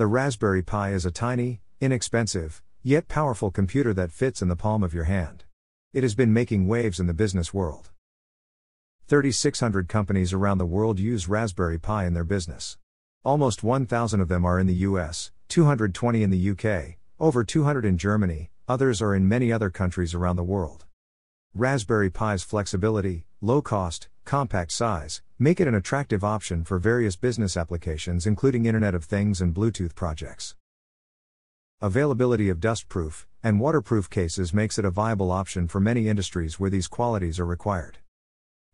The Raspberry Pi is a tiny, inexpensive, yet powerful computer that fits in the palm of your hand. It has been making waves in the business world. 3,600 companies around the world use Raspberry Pi in their business. Almost 1,000 of them are in the US, 220 in the UK, over 200 in Germany, others are in many other countries around the world. Raspberry Pi's flexibility, low cost, compact size, make it an attractive option for various business applications including Internet of Things and Bluetooth projects. Availability of dustproof and waterproof cases makes it a viable option for many industries where these qualities are required.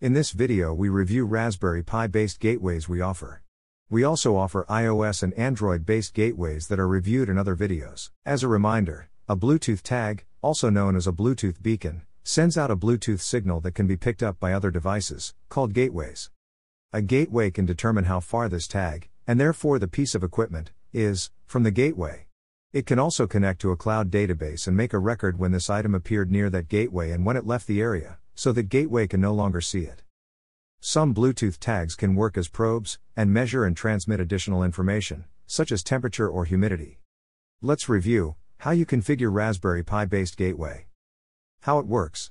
In this video we review Raspberry Pi based gateways we offer. We also offer iOS and Android based gateways that are reviewed in other videos. As a reminder, a Bluetooth tag, also known as a Bluetooth beacon, sends out a Bluetooth signal that can be picked up by other devices, called gateways. A gateway can determine how far this tag, and therefore the piece of equipment, is, from the gateway. It can also connect to a cloud database and make a record when this item appeared near that gateway and when it left the area so that Gateway can no longer see it. Some Bluetooth tags can work as probes and measure and transmit additional information, such as temperature or humidity. Let's review how you configure Raspberry Pi based Gateway, how it works,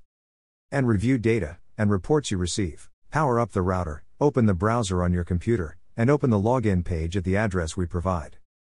and review data and reports you receive. Power up the router, open the browser on your computer, and open the login page at the address we provide.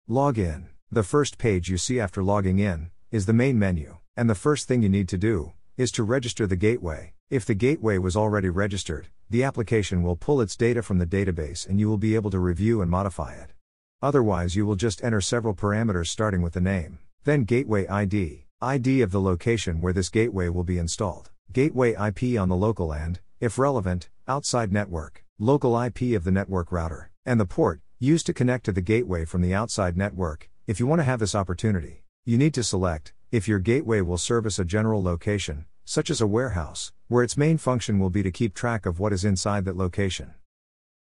Login. The first page you see after logging in is the main menu, and the first thing you need to do is to register the gateway. If the gateway was already registered, the application will pull its data from the database and you will be able to review and modify it. Otherwise, you will just enter several parameters starting with the name, then gateway ID, ID of the location where this gateway will be installed, gateway IP on the local and, if relevant, outside network, local IP of the network router, and the port used to connect to the gateway from the outside network. If you want to have this opportunity, you need to select if your gateway will service a general location, such as a warehouse, where its main function will be to keep track of what is inside that location.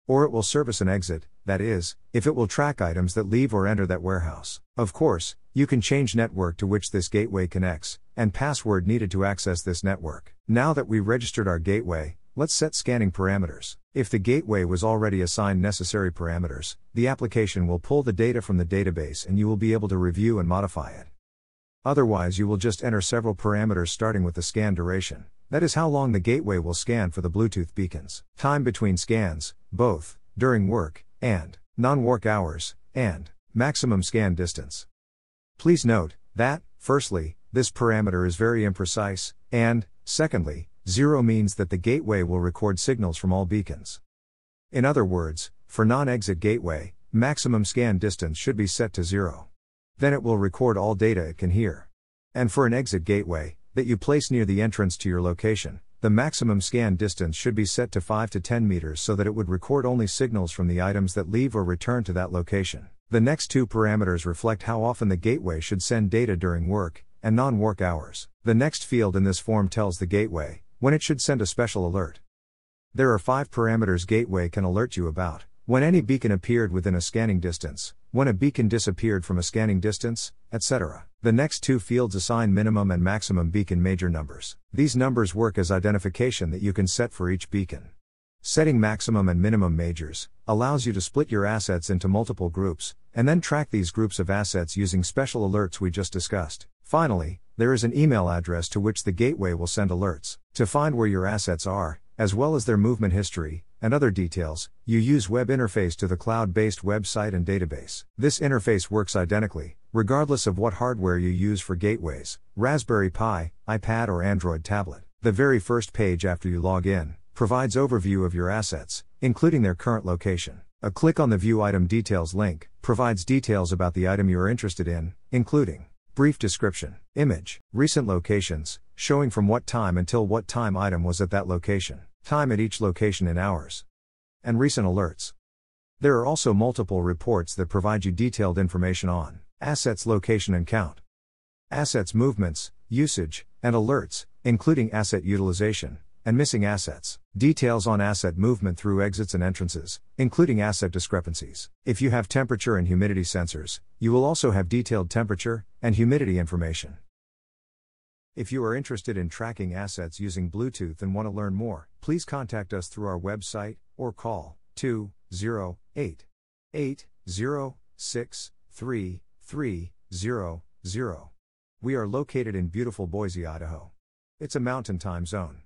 Or it will service an exit, that is, if it will track items that leave or enter that warehouse. Of course, you can change network to which this gateway connects, and password needed to access this network. Now that we registered our gateway, let's set scanning parameters. If the gateway was already assigned necessary parameters, the application will pull the data from the database and you will be able to review and modify it. Otherwise, you will just enter several parameters starting with the scan duration. That is how long the gateway will scan for the Bluetooth beacons. Time between scans, both, during work, and non work hours, and maximum scan distance. Please note that, firstly, this parameter is very imprecise, and, secondly, zero means that the gateway will record signals from all beacons. In other words, for non exit gateway, maximum scan distance should be set to zero. Then it will record all data it can hear. And for an exit gateway, that you place near the entrance to your location, the maximum scan distance should be set to 5 to 10 meters so that it would record only signals from the items that leave or return to that location. The next two parameters reflect how often the gateway should send data during work and non work hours. The next field in this form tells the gateway when it should send a special alert. There are five parameters Gateway can alert you about when any beacon appeared within a scanning distance, when a beacon disappeared from a scanning distance, etc. The next two fields assign minimum and maximum beacon major numbers. These numbers work as identification that you can set for each beacon. Setting maximum and minimum majors allows you to split your assets into multiple groups, and then track these groups of assets using special alerts we just discussed. Finally, there is an email address to which the gateway will send alerts. To find where your assets are, as well as their movement history, and other details, you use web interface to the cloud based website and database. This interface works identically, regardless of what hardware you use for gateways Raspberry Pi, iPad, or Android tablet. The very first page after you log in provides overview of your assets, including their current location. A click on the View Item Details link provides details about the item you are interested in, including brief description, image, recent locations, showing from what time until what time item was at that location time at each location in hours, and recent alerts. There are also multiple reports that provide you detailed information on assets location and count, assets movements, usage, and alerts, including asset utilization and missing assets, details on asset movement through exits and entrances, including asset discrepancies. If you have temperature and humidity sensors, you will also have detailed temperature and humidity information. If you are interested in tracking assets using Bluetooth and want to learn more, please contact us through our website or call 208 806 3300. We are located in beautiful Boise, Idaho. It's a mountain time zone.